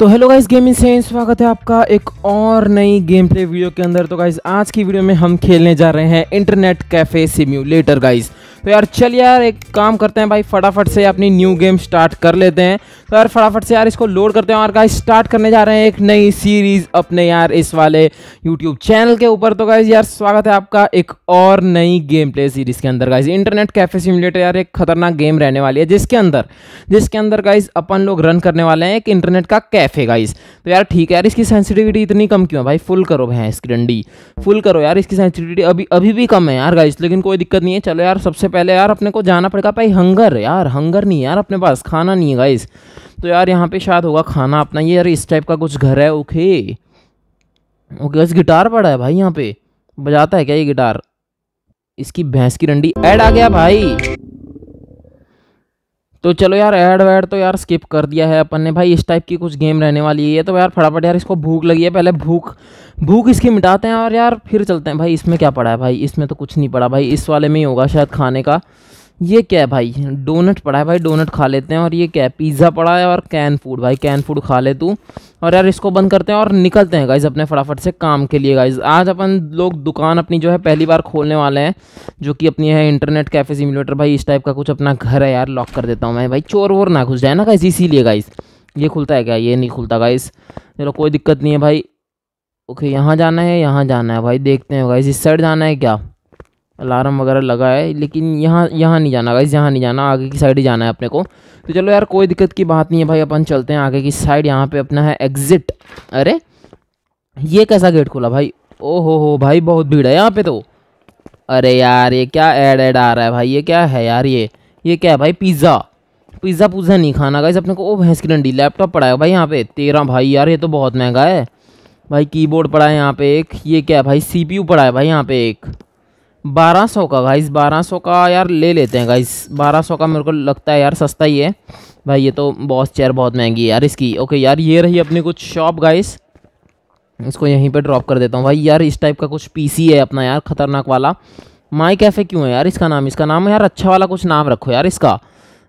तो hello guys gaming से स्वागत है आपका एक और नई गेम प्ले वीडियो के अंदर। तो गाइस आज की वीडियो में हम खेलने जा रहे हैं इंटरनेट कैफ़े सिम्यूलेटर गाइस तो यार चल यार, एक काम करते हैं भाई, फटाफट से अपनी न्यू गेम स्टार्ट कर लेते हैं। तो यार फटाफट से यार इसको लोड करते हैं और गाइस स्टार्ट करने जा रहे हैं एक नई सीरीज़ अपने यार इस वाले यूट्यूब चैनल के ऊपर। तो गाइस यार स्वागत है आपका एक और नई गेम प्ले सीरीज़ के अंदर। गाइस इंटरनेट कैफ़े सिम्युलेटर यार एक खतरनाक गेम रहने वाली है, जिसके अंदर जिसके अंदर गाइस अपन लोग रन करने वाले हैं एक इंटरनेट का कैफ़े गाइस तो यार ठीक है यार, इसकी सेंसिटिविटी इतनी कम क्यों है भाई? फुल करो भैंस इसकी डंडी। फुल करो यार, इसकी सेंसिटिविटी अभी अभी भी कम है यार गाइस लेकिन कोई दिक्कत नहीं है। चलो यार, सबसे पहले यार अपने को जाना पड़ेगा। भाई हंगर यार हंगर नहीं यार अपने पास, खाना नहीं है गाइस तो यार यहाँ पे शायद होगा खाना अपना। ये यार इस टाइप का कुछ घर है ओके ओके बस गिटार पड़ा है भाई यहाँ पे। बजाता है क्या ये गिटार इसकी भैंस की रंडी ऐड आ गया भाई। तो चलो यार ऐड वैड तो यार स्किप कर दिया है अपन ने। भाई, इस टाइप की कुछ गेम रहने वाली है तो यार फटाफट यार, इसको भूख लगी है। पहले भूख भूख इसकी मिटाते हैं और यार फिर चलते हैं। भाई, इसमें क्या पड़ा है भाई? इसमें तो कुछ नहीं पड़ा। भाई, इस वाले में ही होगा शायद खाने का। ये क्या है भाई? डोनट पड़ा है भाई, डोनट खा लेते हैं और ये क्या है? पिज़्ज़ा पड़ा है और कैन फ़ूड भाई, कैन फ़ूड खा ले तू। और यार इसको बंद करते हैं और निकलते हैं गाइज़ अपने फटाफट से काम के लिए गाइज़ आज अपन लोग दुकान अपनी जो है पहली बार खोलने वाले हैं, जो कि अपनी है इंटरनेट कैफ़े सिमुलेटर भाई इस टाइप का कुछ अपना घर है यार लॉक कर देता हूँ मैं। भाई चोर वोर ना घुस जाए ना गाइज़ इसीलिए गाइज़ ये खुलता है क्या? ये नहीं खुलता गाइज़ चलो कोई दिक्कत नहीं है भाई। ओके यहाँ जाना है, यहाँ जाना है भाई। देखते हैं गाइज़ इस साइड जाना है क्या? अलार्म वगैरह लगा है, लेकिन यहाँ यहाँ नहीं जाना गाइज़ यहाँ नहीं जाना, आगे की साइड ही जाना है अपने को। तो चलो यार, कोई दिक्कत की बात नहीं है भाई, अपन चलते हैं आगे की साइड यहाँ पे अपना है एग्जिट अरे, ये कैसा गेट खोला भाई? ओ हो, भाई, बहुत भीड़ है यहाँ पे तो। अरे यार, ये क्या ऐड ऐड आ रहा है भाई, ये क्या है यार ये? ये क्या है भाई पिज़्ज़ा पिज़्ज़ा पुज़्ज़ा नहीं खाना गाइज़ अपने को, ओ, भैंस की डंडी लैपटॉप पड़ा है भाई यहाँ पे। तेरह भाई यार, ये तो बहुत महँगा है। भाई कीबोर्ड पड़ा है यहाँ पे एक, ये क्या है भाई सीपीयू पड़ा है भाई यहाँ पे एक। बारह सौ का गाइस बारह सौ का यार ले लेते हैं गाइस बारह सौ का मेरे को लगता है यार सस्ता ही है। भाई, ये तो बॉस चेयर बहुत महँगी है यार इसकी। ओके यार, ये रही अपनी कुछ शॉप गाइस इसको यहीं पे ड्रॉप कर देता हूँ। भाई, यार, इस टाइप का कुछ पीसी है अपना यार, खतरनाक वाला। माई कैफ़े क्यों है यार इसका नाम? इसका नाम है यार अच्छा वाला कुछ नाम रखो यार इसका।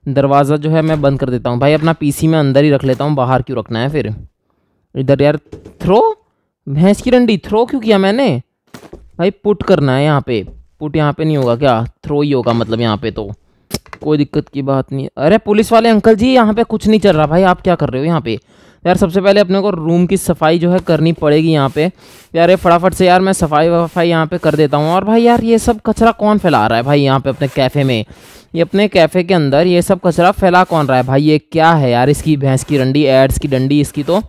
दरवाज़ा जो है मैं बंद कर देता हूँ। भाई, अपना पीसी में अंदर ही रख लेता हूँ, बाहर क्यों रखना है फिर? इधर यार थ्रो भैंस की रंडी थ्रो क्यों किया मैंने? भाई पुट करना है यहाँ पे। पुट यहाँ पे नहीं होगा क्या? थ्रो ही होगा मतलब यहाँ पे तो। कोई दिक्कत की बात नहीं। अरे पुलिस वाले अंकल जी, यहाँ पे कुछ नहीं चल रहा भाई। आप क्या कर रहे हो यहाँ पे? यार सबसे पहले अपने को रूम की सफ़ाई जो है करनी पड़ेगी यहाँ पे। यार ये फटाफट से यार मैं सफ़ाई वफाई यहाँ पे कर देता हूँ। और भाई यार ये सब कचरा कौन फैला रहा है भाई यहाँ पे अपने कैफ़े में? ये अपने कैफ़े के अंदर ये सब कचरा फैला कौन रहा है भाई? ये क्या है यार इसकी भैंस की रंडी एड्स की डंडी इसकी तो?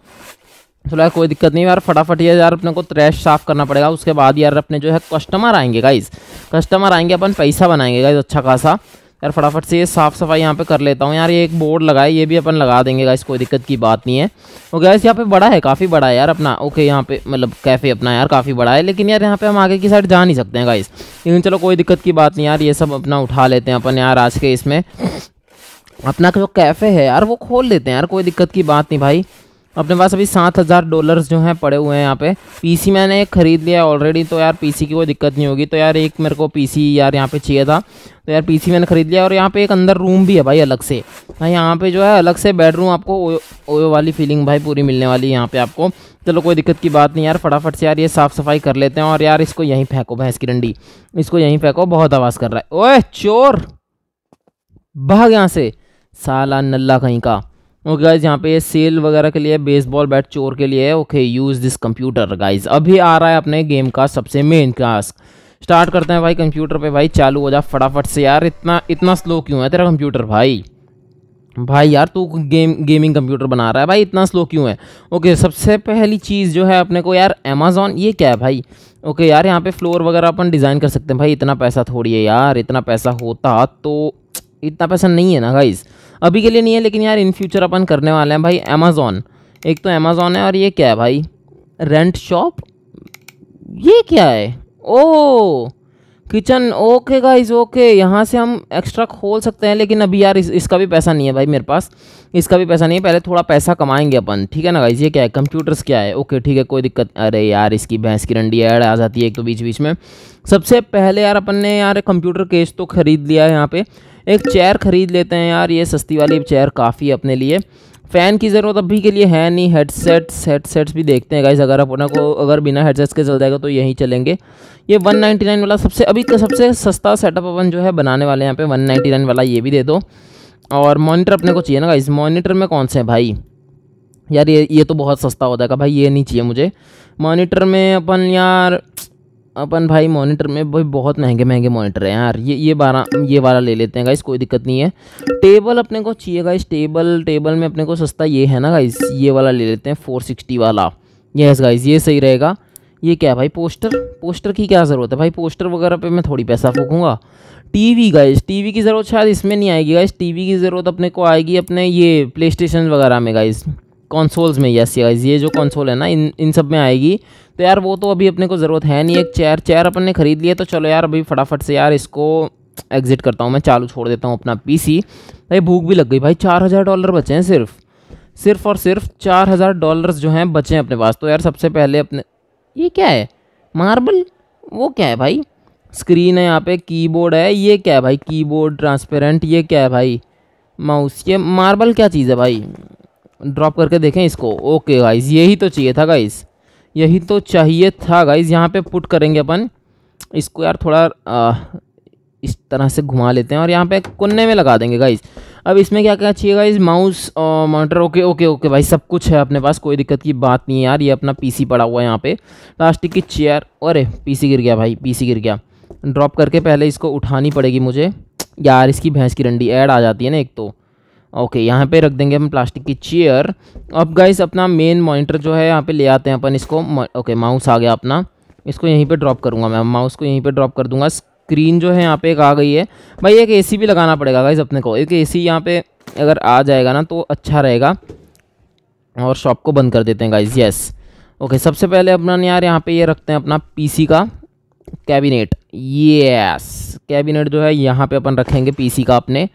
चलो यार, कोई दिक्कत नहीं यार, फटाफट ये यार अपने को ट्रैश साफ़ करना पड़ेगा। उसके बाद यार अपने जो है कस्टमर आएँगे गाइज़ कस्टमर आएँगे, अपन पैसा बनाएँगे गाइज़ अच्छा खासा। यार फटाफट से ये साफ़ सफ़ाई यहाँ पे कर लेता हूँ। यार ये एक बोर्ड लगाए ये भी अपन लगा देंगे गाइस कोई दिक्कत की बात नहीं है। और गैस यहाँ पे बड़ा है, काफ़ी बड़ा है यार अपना। ओके यहाँ पे मतलब कैफ़े अपना यार, काफ़ी बड़ा है। लेकिन यार यहाँ पे हम आगे की साइड जा नहीं सकते हैं गाइस लेकिन चलो, कोई दिक्कत की बात नहीं यार, ये सब अपना उठा लेते हैं अपन यार आज के इसमें। अपना जो कैफ़े है यार, वो खोल लेते हैं यार, कोई दिक्कत की बात नहीं भाई। अपने पास अभी सात हज़ार डॉलर्स जो हैं पड़े हुए हैं यहाँ पे। पीसी मैंने ख़रीद लिया ऑलरेडी तो यार पीसी की कोई दिक्कत नहीं होगी। तो यार एक मेरे को पीसी यार यहाँ पे चाहिए था। तो यार पीसी मैंने ख़रीद लिया और यहाँ पे एक अंदर रूम भी है भाई अलग से। भाई यहाँ पे जो है अलग से बेडरूम आपको ओयो, वाली फीलिंग भाई पूरी मिलने वाली है यहाँ पर आपको। चलो कोई दिक्कत की बात नहीं यार फटाफट से यार ये साफ़ सफ़ाई कर लेते हैं। और यार इसको यहीं फेंको भैंस की डंडी। इसको यहीं फेंको बहुत आवाज़ कर रहा है। ओए चोर! भाग यहाँ से। साला नल्ला कहीं का। ओके गाइज़ यहाँ पे सेल वगैरह के लिए बेसबॉल बैट चोर के लिए okay use this computer guys अभी आ रहा है अपने गेम का सबसे मेन टास्क स्टार्ट करते हैं भाई कंप्यूटर पे भाई, चालू हो जा फटाफट से यार। इतना इतना स्लो क्यों है तेरा कंप्यूटर भाई? भाई यार, तू गेम गेमिंग कंप्यूटर बना रहा है भाई, इतना स्लो क्यों है? ओके सबसे पहली चीज़ जो है अपने को यार अमेज़ॉन ये क्या है भाई? ओके यार, यहाँ पे फ्लोर वगैरह अपन डिज़ाइन कर सकते हैं। भाई, इतना पैसा थोड़ी है यार, इतना पैसा होता तो इतना पैसा नहीं है ना गाइज़ अभी के लिए नहीं है, लेकिन यार इन फ्यूचर अपन करने वाले हैं भाई अमेज़ोन एक तो अमेज़ोन है और ये क्या है भाई? रेंट शॉप ये क्या है? ओ किचन ओके गाइज़ ओके। यहाँ से हम एक्स्ट्रा खोल सकते हैं लेकिन अभी यार इस, इसका भी पैसा नहीं है भाई मेरे पास। इसका भी पैसा नहीं है पहले थोड़ा पैसा कमाएँगे अपन ठीक है ना गाइज़ ये क्या है कंप्यूटर्स क्या है? ओके ठीक है कोई दिक्कत अरे यार इसकी भैंस की रंडी ऐड आ जाती है एक तो बीच बीच में। सबसे पहले यार अपन ने यार कंप्यूटर केस तो ख़रीद लिया है यहाँ पर एक चेयर ख़रीद लेते हैं यार ये सस्ती वाली चेयर काफ़ी अपने लिए। फ़ैन की ज़रूरत अभी के लिए है नहीं हेडसेट्स हेडसेट्स भी देखते हैं गाइस अगर अपना को अगर बिना हेडसेट्स के चल जाएगा तो यही चलेंगे। ये 199 वाला सबसे, अभी का सबसे सस्ता सेटअप अपन जो है बनाने वाले यहाँ पे 199 वाला ये भी दे दो। और मॉनिटर अपने को चाहिए ना गाइस मॉनिटर में कौन से हैं भाई? यार ये ये तो बहुत सस्ता हो जाएगा भाई, ये नहीं चाहिए मुझे। मॉनिटर में अपन यार अपन भाई मॉनिटर में भाई बहुत महँगे महँगे मॉनिटर हैं यार। ये ये बारह ये वाला ले लेते हैं गाइस कोई दिक्कत नहीं है। टेबल अपने को चाहिए गाइस टेबल टेबल में अपने को सस्ता ये है ना गाइस ये वाला ले लेते हैं फोर सिक्सटी वाला। यस गाइस ये सही रहेगा। ये क्या है भाई पोस्टर पोस्टर की क्या ज़रूरत है भाई? पोस्टर वगैरह पे मैं थोड़ी पैसा फूकूँगा। टीवी गाइस टीवी की ज़रूरत शायद इसमें नहीं आएगी गाइस टीवी की ज़रूरत अपने को आएगी अपने ये प्ले वगैरह में गाइस कॉन्सोल्स में यस गाइस ये जो कॉन्सोल है ना, इन इन सब में आएगी। तो यार वो तो अभी अपने को ज़रूरत है नहीं एक चेयर चेयर अपन ने ख़रीद लिया तो चलो यार अभी फटाफट से यार इसको एग्जिट करता हूँ मैं चालू छोड़ देता हूँ अपना पीसी भाई भूख भी लग गई भाई चार हज़ार डॉलर बचे हैं सिर्फ़। सिर्फ़ और सिर्फ़ चार हज़ार डॉलर्स जो हैं बचे हैं अपने पास। तो यार सबसे पहले अपने ये क्या है? मार्बल? वो क्या है भाई? स्क्रीन है यहाँ पे कीबोर्ड है ये क्या है भाई? कीबोर्ड ट्रांसपेरेंट ये क्या है भाई? माउस ये मार्बल क्या चीज़ है भाई? ड्रॉप करके देखें इसको। ओके गाइस यही तो चाहिए था गाइस यही तो चाहिए था गाइज़ यहाँ पे पुट करेंगे अपन। इसको यार थोड़ा आ, इस तरह से घुमा लेते हैं और यहाँ पे कुन्ने में लगा देंगे गाइज़ अब इसमें क्या क्या चाहिए guys mouse monitor okay okay okay भाई सब कुछ है अपने पास। कोई दिक्कत की बात नहीं है यार। ये अपना पीसी पड़ा हुआ है यहाँ पे। प्लास्टिक की चेयर अरे पीसी गिर गया भाई पीसी गिर गया। ड्रॉप करके पहले इसको उठानी पड़ेगी मुझे। यार इसकी भैंस की रंडी ऐड आ जाती है ना एक तो। ओके यहाँ पे रख देंगे हम प्लास्टिक की चेयर। अब गाइस अपना मेन मॉनिटर जो है यहाँ पे ले आते हैं अपन इसको। ओके माउस आ गया अपना। इसको यहीं पे ड्रॉप करूँगा मैं। माउस को यहीं पे ड्रॉप कर दूँगा। स्क्रीन जो है यहाँ पे एक आ गई है। भाई, एक एसी भी लगाना पड़ेगा गाइस अपने को। एक एसी यहाँ पे अगर आ जाएगा ना तो अच्छा रहेगा। और शॉप को बंद कर देते हैं गाइज़ यस ओके सबसे पहले अपना यार यहाँ पे ये रखते हैं अपना पीसी का कैबिनेट यस कैबिनेट जो है यहाँ पे अपन रखेंगे पीसी का अपने।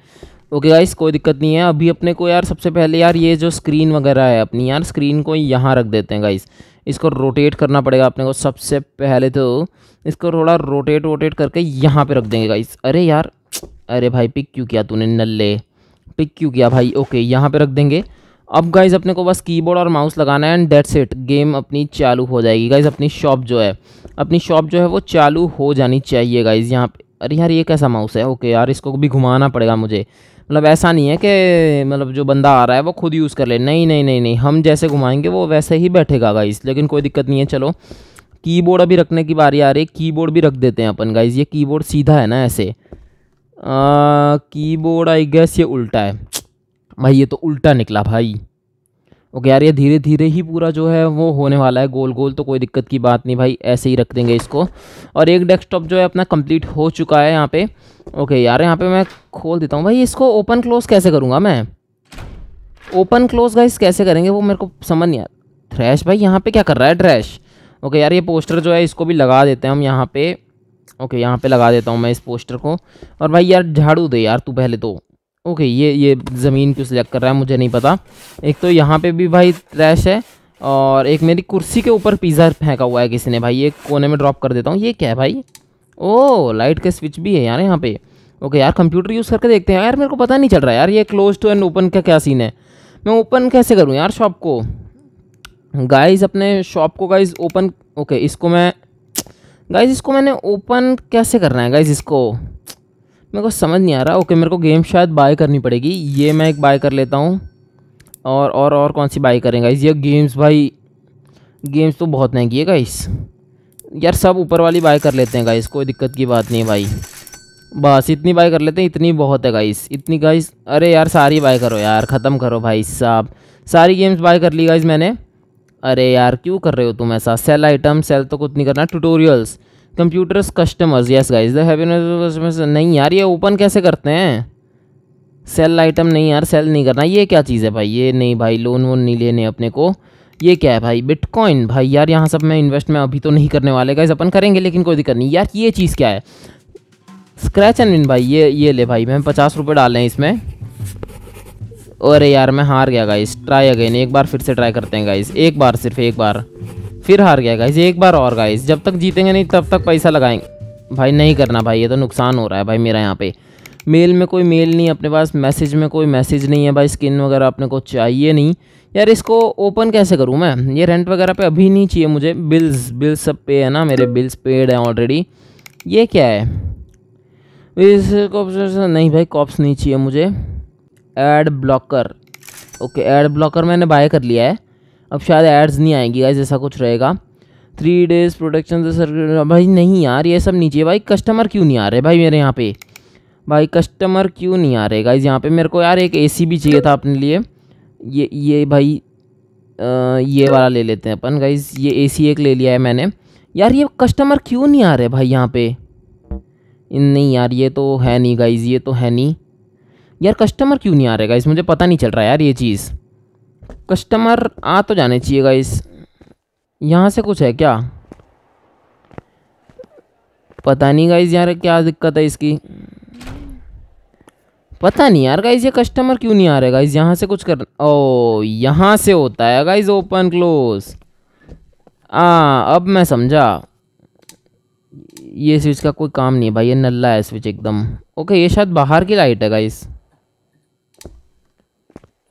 ओके गाइस कोई दिक्कत नहीं है। अभी अपने को यार सबसे पहले यार ये जो स्क्रीन वगैरह है अपनी, यार स्क्रीन को यहाँ रख देते हैं गाइस इसको रोटेट करना पड़ेगा अपने को सबसे पहले तो। इसको थोड़ा रोटेट वोटेट करके यहाँ पे रख देंगे गाइस अरे यार, अरे भाई पिक क्यों किया तूने, नल्ले? पिक क्यों किया भाई? ओके यहाँ पे रख देंगे। अब गाइज़ अपने को बस कीबोर्ड और माउस लगाना है एंड डेट सेट गेम अपनी चालू हो जाएगी। गाइज़ अपनी शॉप जो है, अपनी शॉप जो है वो चालू हो जानी चाहिए गाइज़ यहाँ पे। अरे यार, ये कैसा माउस है? ओके यार, इसको भी घुमाना पड़ेगा मुझे। मतलब ऐसा नहीं है कि मतलब जो बंदा आ रहा है, वो खुद यूज़ कर ले। नहीं नहीं नहीं नहीं, हम जैसे घुमाएँगे, वो वैसे ही बैठेगा गाइस लेकिन कोई दिक्कत नहीं है, चलो। कीबोर्ड अभी रखने की बारी आ रही है। कीबोर्ड भी रख देते हैं अपन गाइस ये कीबोर्ड सीधा है ना ऐसे। कीबोर्ड आई गेस ये उल्टा है। भाई, ये तो उल्टा निकला, भाई। ओके यार ये धीरे धीरे ही पूरा जो है वो होने वाला है गोल गोल तो कोई दिक्कत की बात नहीं भाई, ऐसे ही रख देंगे इसको। और एक डेस्कटॉप जो है अपना कंप्लीट हो चुका है यहाँ पे। ओके यार यहाँ पे मैं खोल देता हूँ भाई, इसको ओपन क्लोज कैसे करूँगा मैं? ओपन क्लोज गाइस कैसे करेंगे वो मेरे को समझ नहीं आया थ्रैश भाई, यहाँ पे क्या कर रहा है ड्रैश ओके यार ये पोस्टर जो है इसको भी लगा देते हैं हम यहाँ पे। ओके यहाँ पे लगा देता हूँ मैं इस पोस्टर को। और भाई यार झाड़ू दे यार तू पहले तो। ओके, ये ये ज़मीन क्यों सिलेक्ट कर रहा है, मुझे नहीं पता। एक तो यहाँ पे भी भाई ट्रैश है और एक मेरी कुर्सी के ऊपर पिज़्ज़ा फेंका हुआ है किसी ने। भाई, ये कोने में ड्रॉप कर देता हूँ। ये क्या है भाई? ओ लाइट का स्विच भी है यार यहाँ पे। ओके यार कंप्यूटर यूज़ करके देखते हैं। यार, मेरे को पता नहीं चल रहा यार, ये क्लोज टू एंड ओपन का क्या सीन है? मैं ओपन कैसे करूँ यार शॉप को? गाइज़ अपने शॉप को गाइज़ ओपन ओके इसको मैं गाइज़ इसको मैंने ओपन कैसे करना है? गाइज़ इसको मेरे को समझ नहीं आ रहा। ओके मेरे को गेम शायद बाय करनी पड़ेगी। ये मैं एक बाय कर लेता हूँ। और और और कौन सी बाई करेंगे ये गेम्स भाई गेम्स तो बहुत महँगी है गाइस यार, सब ऊपर वाली बाय कर लेते हैं गाइस कोई दिक्कत की बात नहीं भाई। बस, इतनी बाय कर लेते हैं, इतनी बहुत है गाइस इतनी गाइस अरे यार, सारी बाय करो यार। ख़त्म करो भाई साहब। सारी गेम्स बाय कर ली गाइस मैंने। अरे यार, क्यों कर रहे हो तुम ऐसा? सेल आइटम सेल तो कुछ नहीं करना। Tutorials computers customers yes guys the happiness नहीं यार, ये ओपन कैसे करते हैं? सेल आइटम नहीं यार सेल नहीं करना। ये क्या चीज़ है भाई? ये नहीं भाई लोन वोन नहीं लेने अपने को। ये क्या है भाई? बिटकॉइन भाई यार, यहाँ सब मैं इन्वेस्ट में अभी तो नहीं करने वाले। गाइस अपन करेंगे, लेकिन कोई दिक्कत नहीं। यार, ये चीज़ क्या है? स्क्रैच एंड विन भाई। ये ये ले भाई। मैं पचास रुपये डाल हैं इसमें। अरे यार, मैं हार गया गाइस ट्राई अगेन एक बार फिर से ट्राई करते हैं गाइस एक बार सिर्फ़, एक बार। फिर हार गया गाइस एक बार और गाइज़ जब तक जीतेंगे नहीं, तब तक पैसा लगाएँगे। भाई, नहीं करना भाई, ये तो नुकसान हो रहा है भाई मेरा यहाँ पे। मेल में कोई मेल नहीं, अपने पास मैसेज में कोई मैसेज नहीं है भाई। स्किन वगैरह अपने को चाहिए नहीं। यार, इसको ओपन कैसे करूँ मैं? ये रेंट वगैरह पे अभी नहीं चाहिए मुझे। बिल्स बिल्स सब पे है ना मेरे। बिल्स पेड हैं ऑलरेडी ये क्या है? इस नहीं भाई कॉप्स नहीं चाहिए मुझे। Ad blocker okay ad blocker मैंने बाय कर लिया है। अब शायद एड्स नहीं आएँगी गाइज़ ऐसा कुछ रहेगा। थ्री डेज़ प्रोटेक्शन सर भाई नहीं यार ये सब नीचे भाई कस्टमर क्यों नहीं आ रहे भाई मेरे यहाँ पे? भाई कस्टमर क्यों नहीं आ रहे गाइज़ यहाँ पे मेरे को यार एक एसी भी चाहिए था अपने लिए। ये ये भाई आ, ये वाला ले लेते हैं अपन गाइज़ ये एसी एक ले लिया है मैंने। यार ये कस्टमर क्यों नहीं आ रहे भाई यहाँ पे? नहीं यार ये तो है नहीं गाइज़ ये तो है नहीं। यार कस्टमर क्यों नहीं आ रहे गाइज़ मुझे पता नहीं चल रहा यार ये चीज़। कस्टमर आ तो जाने चाहिए गाइज़ यहाँ से कुछ है क्या? पता नहीं गाइज़ यार, क्या दिक्कत है इसकी। पता नहीं यार गाइज़ ये कस्टमर क्यों नहीं आ रहे गाइज़ यहाँ से कुछ कर ओ, यहाँ से होता है गाइज़ ओपन क्लोज आ, अब मैं समझा। ये स्विच का कोई काम नहीं है भाई, ये नल्ला है स्विच एकदम। ओके ये शायद बाहर की लाइट है गाइज़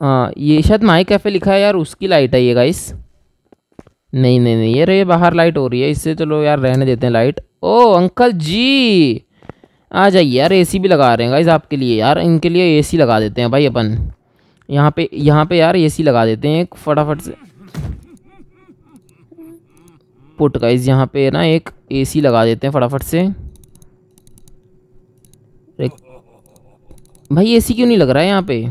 हाँ ये शायद माई कैफ़े लिखा है यार, उसकी लाइट है ये गाइस नहीं नहीं नहीं ये रे बाहर लाइट हो रही है, इससे चलो यार रहने देते हैं लाइट। ओ, अंकल जी! आ जाइए यार एसी भी लगा रहे हैं गाइज़ आपके लिए यार, इनके लिए एसी लगा देते हैं भाई अपन। यहाँ पे यहाँ पे यार एसी लगा देते हैं, एक फटाफट से। पुट गाइज़ यहाँ पे ना एक एसी लगा देते हैं फटाफट से। भाई एसी क्यों नहीं लग रहा है यहाँ पे?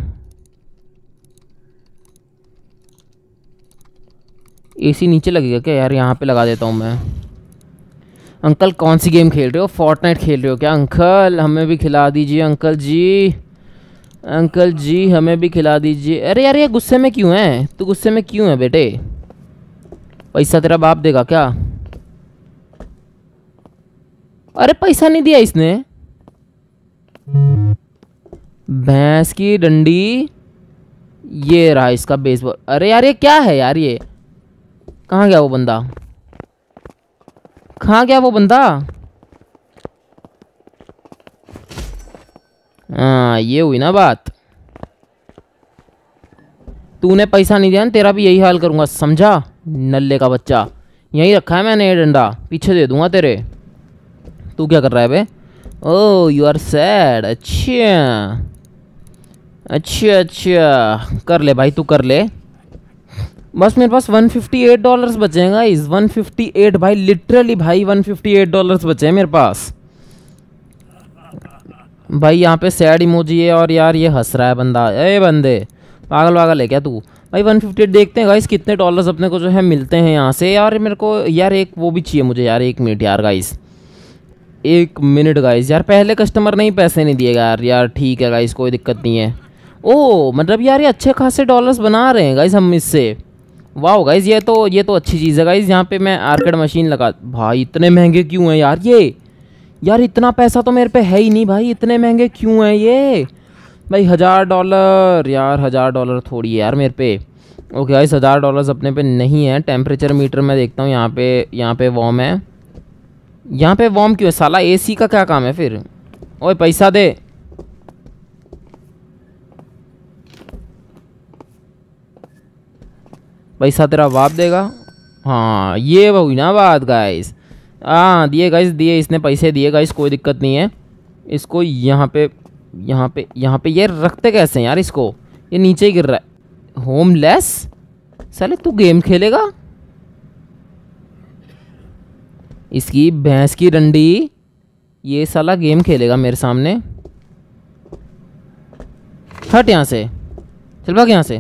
एसी नीचे लगेगा क्या यार? यहाँ पे लगा देता हूँ मैं। अंकल, कौन सी गेम खेल रहे हो? फोर्टनाइट खेल रहे हो क्या? अंकल, हमें भी खिला दीजिए, अंकल जी। अंकल जी, हमें भी खिला दीजिए। अरे यार, ये गुस्से में क्यों है? तू गुस्से में क्यों है बेटे? पैसा तेरा बाप देगा क्या? अरे पैसा नहीं दिया इसने। भैंस की डंडी। ये रहा इसका बेसबॉल अरे यार, ये क्या है यार ये? कहाँ गया वो बंदा? कहाँ गया वो बंदा? हाँ ये हुई ना बात। तूने पैसा नहीं दिया तेरा भी यही हाल करूँगा, समझा? नल्ले का बच्चा। यहीं रखा है मैंने ये डंडा, पीछे दे दूँगा तेरे। तू क्या कर रहा है बे? ओ यू आर सैड अच्छा। अच्छा अच्छा। कर ले भाई, तू कर ले। बस मेरे पास 158 डॉलर्स बचे हैं गाइस 158 भाई लिटरली भाई 158 डॉलर्स बचे हैं मेरे पास. भाई, यहाँ पे सैड इमोजी है और यार ये हंस रहा है बंदा. ए बंदे, पागल वागल है क्या तू? भाई 158 देखते हैं गाइस कितने डॉलर्स अपने को जो है मिलते हैं यहाँ से. यार, मेरे को, यार, एक वो भी चाहिए मुझे, यार, एक मिनट यार गाइस एक मिनट गाइस यार, पहले कस्टमर नहीं पैसे नहीं दिएगा यार. यार, ठीक है गाइस कोई दिक्कत नहीं है. ओ मतलब यार, ये अच्छे खासे डॉलर्स बना रहे हैं गाइस हम इससे. वाह गाइज़ ये तो ये तो अच्छी चीज़ है गाइज़ यहाँ पे मैं आर्केड मशीन लगा, भाई इतने महँगे क्यों हैं यार ये? यार इतना पैसा तो मेरे पे है ही नहीं भाई, इतने महँगे क्यों हैं ये? भाई हज़ार डॉलर यार हज़ार डॉलर थोड़ी है यार मेरे पे। ओके गाइस हज़ार डॉलर्स अपने पे नहीं है टेम्परेचर मीटर मैं देखता हूँ, यहाँ पे यहाँ पे वॉम है। यहाँ पे वॉम क्यों है? साला एसी का क्या काम है फिर? ओए पैसा दे। पैसा तेरा बाप देगा? हाँ ये हुई ना बात गाइस हाँ दिए गाइस दिए, इसने पैसे दिए गाइस कोई दिक्कत नहीं है. इसको यहाँ पे यहाँ पे यहाँ पे ये रखते कैसे यार इसको? ये नीचे गिर रहा है। होमलेस साले, तू गेम खेलेगा? इसकी भैंस की डंडी, ये साला गेम खेलेगा मेरे सामने। हट यहाँ से। चल भाग यहाँ से।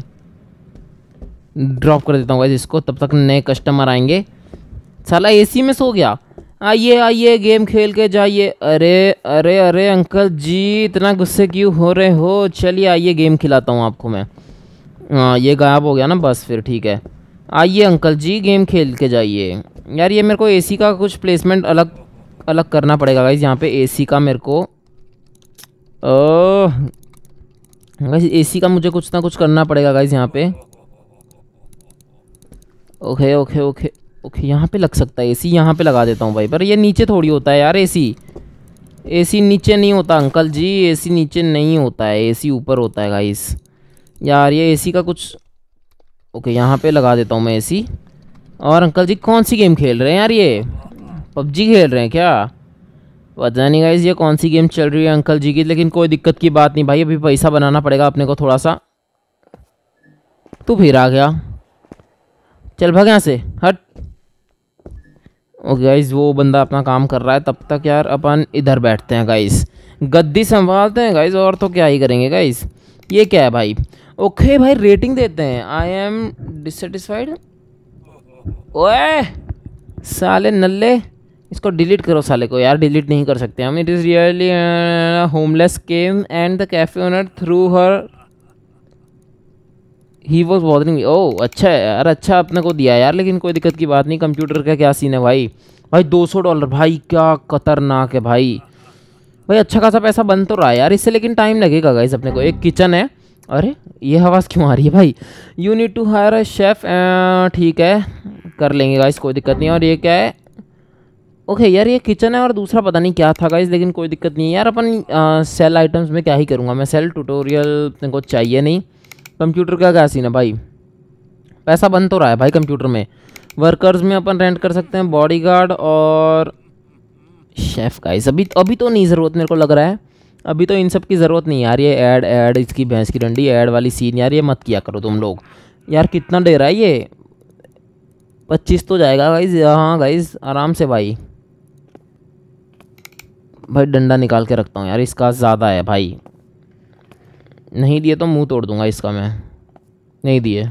ड्रॉप कर देता हूँ इसको, तब तक नए कस्टमर आएँगे। साला एसी में सो गया। आइए आइए गेम खेल के जाइए। अरे अरे अरे अंकल जी, इतना गुस्से क्यों हो रहे हो? चलिए आइए गेम खिलाता हूँ आपको मैं। हाँ ये गायब हो गया ना, बस फिर ठीक है। आइए अंकल जी गेम खेल के जाइए। यार ये मेरे को एसी का कुछ प्लेसमेंट अलग अलग करना पड़ेगा गाइज़ यहाँ पे एसी का मेरे को गाइज़ एसी का मुझे कुछ ना कुछ करना पड़ेगा गाइज़ यहाँ पे। ओके ओके ओके ओके, यहाँ पे लग सकता है एसी यहाँ पे लगा देता हूँ भाई, पर ये नीचे थोड़ी होता है यार एसी एसी नीचे नहीं होता, अंकल जी एसी नीचे नहीं होता है एसी ऊपर होता है गाइस यार, ये एसी का कुछ ओके, यहाँ पे लगा देता हूँ मैं एसी और अंकल जी, कौन सी गेम खेल रहे हैं यार ये? पबजी खेल रहे हैं क्या? पता नहीं गाइस ये कौन सी गेम चल रही है अंकल जी की, लेकिन कोई दिक्कत की बात नहीं भाई, अभी पैसा बनाना पड़ेगा अपने को थोड़ा सा। तू फिर आ गया। चल भाग यहाँ से, हट। ओके गाइस वो बंदा अपना काम कर रहा है, तब तक यार अपन इधर बैठते हैं गाइस गद्दी संभालते हैं गाइस और तो क्या ही करेंगे गाइस ये क्या है भाई? ओके भाई रेटिंग देते हैं। आई एम डिससेटिस्फाइड ओए, साले नल्ले, इसको डिलीट करो साले को, यार डिलीट नहीं कर सकते हम। It is really homeless came and the cafe owner through her he was bothering ओ अच्छा है यार अच्छा अपने को दिया यार, लेकिन कोई दिक्कत की बात नहीं, कंप्यूटर का क्या सीन है भाई? भाई 200 डॉलर भाई, क्या खतरनाक है भाई। भाई अच्छा खासा पैसा बन तो रहा है यार, इससे लेकिन टाइम लगेगा गाइस अपने को। एक किचन है। अरे, ये आवाज़ क्यों आ रही है भाई? You need to hire a chef ठीक है, कर लेंगे गाइस कोई दिक्कत नहीं। और ये क्या है? ओके यार, ये किचन है और दूसरा पता नहीं क्या था गाइस लेकिन कोई दिक्कत नहीं है यार, अपन सेल आइटम्स में क्या ही करूँगा मैं। सेल ट्यूटोरियल अपने को चाहिए नहीं। कंप्यूटर का क्या सीन है भाई? पैसा बन तो रहा है भाई कंप्यूटर में। वर्कर्स में अपन रेंट कर सकते हैं बॉडीगार्ड और शेफ़ गाइस अभी अभी तो नहीं ज़रूरत मेरे को लग रहा है। अभी तो इन सब की ज़रूरत नहीं यार, ये ऐड ऐड इसकी भैंस की डंडी ऐड वाली सीन यार, ये मत किया करो तुम लोग। यार कितना डेरा है ये? पच्चीस तो जाएगा गाइज़ हाँ गाइज़ आराम से भाई। भाई डंडा निकाल के रखता हूँ यार, इसका ज़्यादा है भाई। नहीं दिए तो मुँह तोड़ दूँगा इसका मैं। नहीं दिए।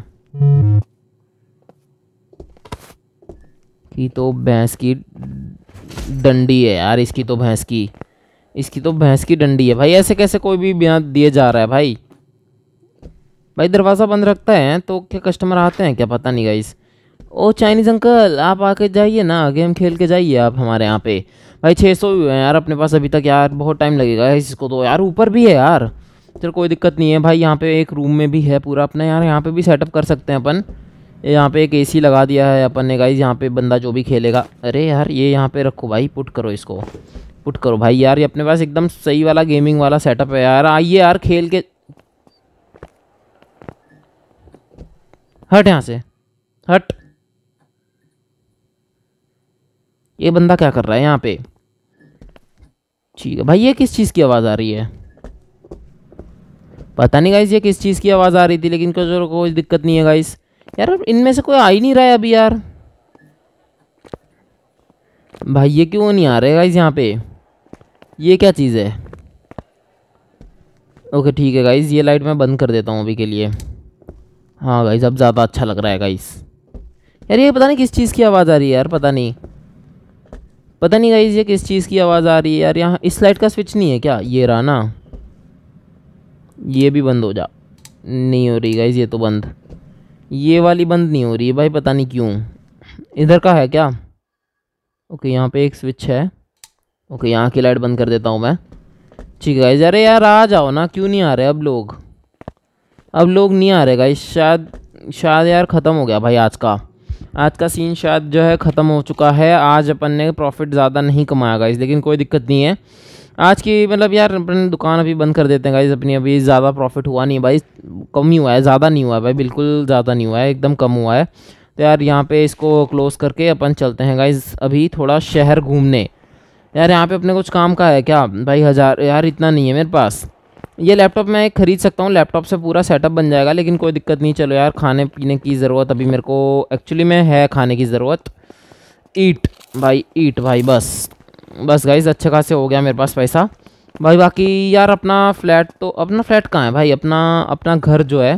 की तो भैंस की डंडी है यार, इसकी तो भैंस की, इसकी तो भैंस की डंडी है। भाई ऐसे कैसे कोई भी बिना दिए जा रहा है भाई? भाई दरवाज़ा बंद रखता है तो क्या कस्टमर आते हैं क्या? पता नहीं गाइस ओ चाइनीज़ अंकल आप आके जाइए ना, गेम खेल के जाइए आप हमारे यहाँ पे। भाई छः सौ हैं यार अपने पास अभी तक यार, बहुत टाइम लगेगा। इसको तो यार ऊपर भी है यार। चलो, कोई दिक्कत नहीं है भाई, यहाँ पे एक रूम में भी है पूरा अपना, यार यहाँ पे भी सेटअप कर सकते हैं अपन। यहाँ पे एक एसी लगा दिया है अपन ने गाइज़ यहाँ पे बंदा जो भी खेलेगा। अरे यार, ये यहाँ पे रखो भाई पुट करो इसको। पुट करो भाई, यार, ये अपने पास एकदम सही वाला गेमिंग वाला सेटअप है यार। आइए यार, खेल के हट यहाँ से। हट। ये बंदा क्या कर रहा है यहाँ पे? ठीक है, भाई, ये किस चीज़ की आवाज़ आ रही है? पता नहीं गाइस ये किस चीज़ की आवाज़ आ रही थी, लेकिन कुछ कोई दिक्कत नहीं है गाइस यार इनमें से कोई आ ही नहीं रहा है अभी यार। भाई, ये क्यों नहीं आ रहे गाइस यहाँ पे? ये क्या चीज़ है? ओके ठीक है गाइस ये लाइट मैं बंद कर देता हूँ अभी के लिए। हाँ गाइस अब ज़्यादा अच्छा लग रहा है गाइस यार, ये पता नहीं किस चीज़ की आवाज़ आ रही है यार, पता नहीं। पता नहीं गाइस ये किस चीज़ की आवाज़ आ रही है यार, यहाँ इस लाइट का स्विच नहीं है क्या? ये रहा ना। ये भी बंद हो जा। नहीं हो रही गाइज़ ये तो बंद। ये वाली बंद नहीं हो रही है भाई, पता नहीं क्यों। इधर का है क्या? ओके यहाँ पे एक स्विच है। ओके यहाँ की लाइट बंद कर देता हूँ मैं। ठीक है अरे यार, आ जाओ ना, क्यों नहीं आ रहे अब लोग? अब लोग नहीं आ रहे गाइज़ शायद शायद यार ख़त्म हो गया भाई आज का। आज का सीन शायद जो है ख़त्म हो चुका है। आज अपन ने प्रॉफिट ज़्यादा नहीं कमाया गाइज़ लेकिन कोई दिक्कत नहीं है। आज की मतलब यार, अपनी दुकान अभी बंद कर देते हैं गाइज़ अपनी अभी ज़्यादा प्रॉफिट हुआ नहीं भाई, कम ही हुआ है, ज़्यादा नहीं हुआ है, भाई, बिल्कुल ज़्यादा नहीं हुआ है, एकदम कम हुआ है। तो यार, यहाँ पे इसको क्लोज़ करके अपन चलते हैं गाइज़ अभी थोड़ा शहर घूमने। यार, यहाँ पे अपने कुछ काम का है क्या? भाई, हज़ार, यार, इतना नहीं है मेरे पास। ये लैपटॉप मैं खरीद सकता हूँ लैपटॉप से पूरा सेटअप बन जाएगा, लेकिन कोई दिक्कत नहीं, चलो यार, खाने पीने की ज़रूरत, अभी मेरे को एक्चुअली में है खाने की ज़रूरत। ईट भाई ईट भाई, बस। बस गाइज़ अच्छे खासे हो गया मेरे पास पैसा। भाई, बाकी यार अपना फ्लैट तो अपना फ्लैट कहाँ है भाई? अपना अपना घर जो है,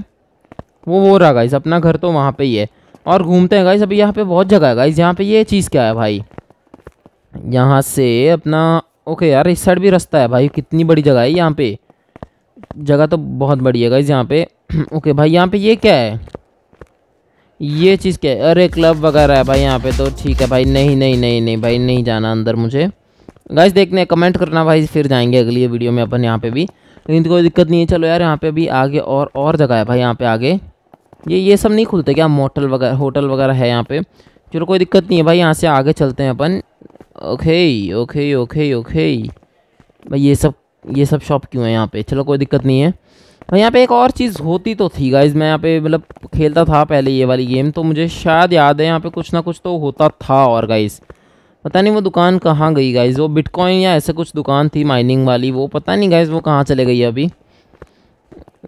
वो वो रहा गाइज़ अपना घर तो वहाँ पे ही है। और घूमते हैं गाइज़ अभी यहाँ पे बहुत जगह है गाइज़ यहाँ पे ये चीज़ क्या है भाई? यहाँ से अपना ओके यार, इस साइड भी रास्ता है भाई, कितनी बड़ी जगह है यहाँ पे। जगह तो बहुत बड़ी है गाइज़ यहाँ पे। ओके भाई, यहाँ पे ये क्या है? ये चीज़ क्या है? अरे क्लब वगैरह है भाई, यहाँ पे तो ठीक है भाई, नहीं नहीं नहीं नहीं भाई, नहीं जाना अंदर मुझे। गाइस देखने कमेंट करना भाई, फिर जाएँगे अगली वीडियो में अपन यहाँ पे भी। लेकिन कोई दिक्कत नहीं है, चलो यार, यहाँ पे भी आगे और और जगह है भाई, यहाँ पे आगे। ये ये सब नहीं खुलते क्या? मोटल वगैरह होटल वगैरह है यहाँ पे। चलो कोई दिक्कत नहीं है भाई, यहाँ से आगे चलते हैं अपन। Okay okay okay okay. भाई, ये सब ये सब शॉप क्यों है यहाँ पे? चलो कोई दिक्कत नहीं है। भाई, यहाँ पे एक और चीज़ होती तो थी गाइज़ मैं यहाँ पे मतलब खेलता था पहले ये वाली गेम तो मुझे शायद याद है, यहाँ पे कुछ ना कुछ तो होता था और गाइज़ पता नहीं वो दुकान कहाँ गई गाइज़ वो बिटकॉइन या ऐसे कुछ दुकान थी माइनिंग वाली, वो पता नहीं गाइज़ वो कहाँ चले गई अभी?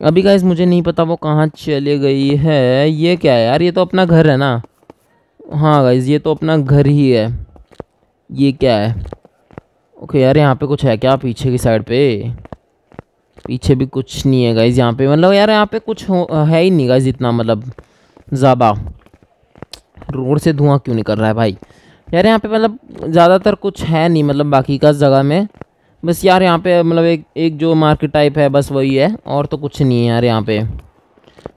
अभी गाइज़ मुझे नहीं पता वो कहाँ चले गई है। ये क्या है यार? ये तो अपना घर है ना? हाँ गाइज़ ये तो अपना घर ही है। ये क्या है? ओके यार, यहाँ पे कुछ है क्या पीछे की साइड पे? पीछे भी कुछ नहीं है गाइज़ यहाँ पे। मतलब यार, यहाँ पे कुछ हो, है ही नहीं गाइज़ इतना मतलब ज़्यादा। रोड से धुआँ क्यों निकल रहा है भाई? यार यहाँ पे मतलब ज़्यादातर कुछ है नहीं मतलब बाकी का जगह में। बस यार यहाँ पे मतलब एक एक जो मार्केट टाइप है, बस वही है। और तो कुछ नहीं है यार यहाँ पे।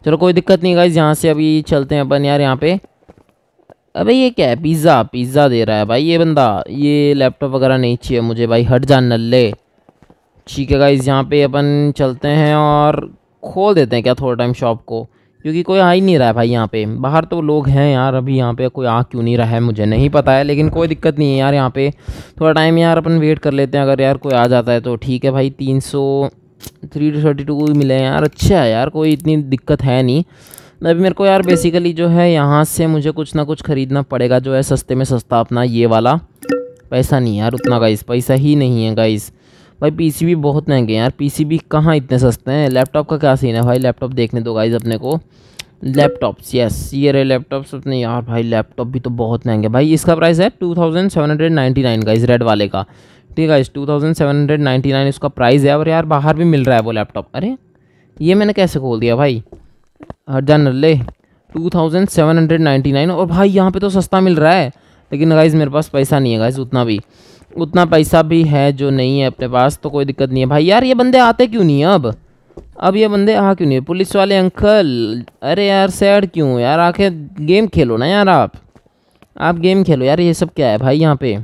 चलो कोई दिक्कत नहीं गाइज़ यहाँ से अभी चलते हैं अपन यार यहाँ पे। अबे ये क्या है? पिज़्ज़ा पिज़्ज़ा दे रहा है भाई ये बंदा। ये लैपटॉप वगैरह नहीं चाहिए मुझे भाई, हट जा नल्ले। ठीक है गाइज़ यहाँ पे अपन चलते हैं और खोल देते हैं क्या थोड़ा टाइम शॉप को? क्योंकि कोई आ ही नहीं रहा है भाई यहाँ पे। बाहर तो लोग हैं यार, अभी यहाँ पे कोई आ क्यों नहीं रहा है, मुझे नहीं पता है, लेकिन कोई दिक्कत नहीं है यार यहाँ पे। थोड़ा टाइम यार अपन वेट कर लेते हैं, अगर यार कोई आ जाता है तो। ठीक है भाई, तीन सौ थ्री थर्टी टू मिले हैं यार अच्छा है यार, कोई इतनी दिक्कत है नहीं। अभी मेरे को यार बेसिकली जो है यहाँ से मुझे कुछ ना कुछ ख़रीदना पड़ेगा, जो है सस्ते में सस्ता अपना ये वाला। पैसा नहीं यार उतना गाइस पैसा ही नहीं है गाइस भाई पीसी भी बहुत महँगे हैं यार। पीसी भी कहाँ इतने सस्ते हैं? लैपटॉप का क्या सीन है भाई? लैपटॉप देखने दो गाइज़ अपने को। लैपटॉप्स यस ये रहे लैपटॉप्स अपने। यार भाई लैपटॉप भी तो बहुत महँगे भाई, इसका प्राइस है two thousand seven hundred ninety nine का इस रेड वाले का। ठीक है two thousand seven hundred ninety nine इसका प्राइस है और यार बाहर भी मिल रहा है वो लैपटॉप अरे, ये मैंने कैसे खोल दिया भाई? हट जा two thousand seven hundred ninety nine और भाई, यहाँ पे तो सस्ता मिल रहा है। लेकिन गाइज़ मेरे पास पैसा नहीं है गाइज़ उतना भी। उतना पैसा भी है जो नहीं है अपने पास तो कोई दिक्कत नहीं है। भाई यार, ये बंदे आते क्यों नहीं है अब? अब ये बंदे आ क्यों नहीं है? पुलिस वाले अंकल, अरे यार, सैड क्यों यार आके गेम खेलो ना यार आप। आप गेम खेलो। यार, ये सब क्या है भाई यहाँ पे?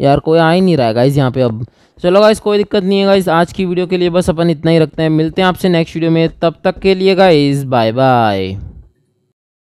यार, कोई आ ही नहीं रहा है गाइज़ यहाँ पे अब। चलो गाइज़ कोई दिक्कत नहीं है गाइज़ आज की वीडियो के लिए बस अपन इतना ही रखते हैं। मिलते हैं आपसे नेक्स्ट वीडियो में। तब तक के लिए गाइज़ बाय बाय